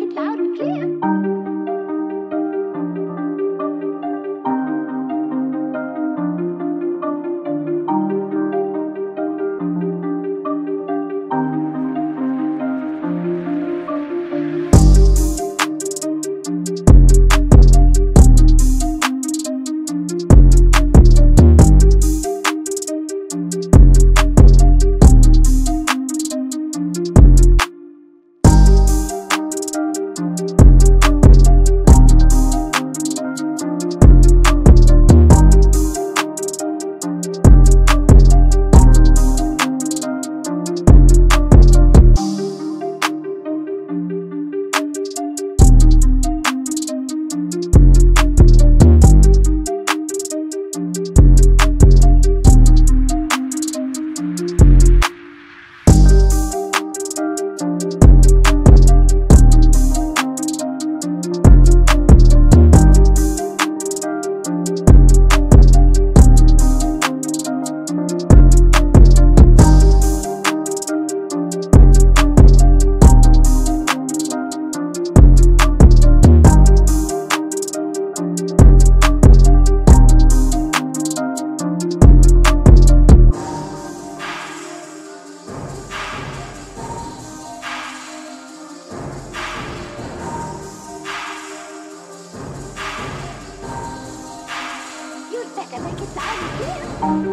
it loud and clear. Like